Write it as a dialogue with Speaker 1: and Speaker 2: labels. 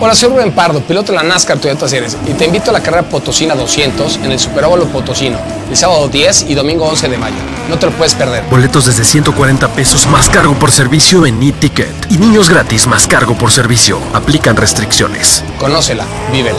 Speaker 1: Hola, soy Rubén Pardo, piloto de la NASCAR Toyota Series y te invito a la carrera Potosina 200 en el Superóvalo Potosino, el sábado 10 y domingo 11 de mayo. No te lo puedes perder.
Speaker 2: Boletos desde 140 pesos más cargo por servicio en e-ticket y niños gratis más cargo por servicio. Aplican restricciones.
Speaker 1: Conócela, vívela.